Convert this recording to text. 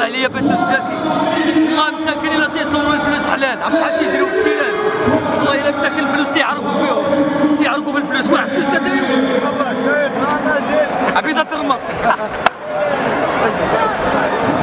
تيهضر عليا بنت الزكي. والله مساكن إلا تيصوروا الفلوس حلال. عرفت شحال تيجريو في التيران؟ والله إلا مساكن الفلوس تيعرقوا فيهم. تيعرقوا في الفلوس واحد جوج ثلاثة يوم. الله سيد عبيدة الماء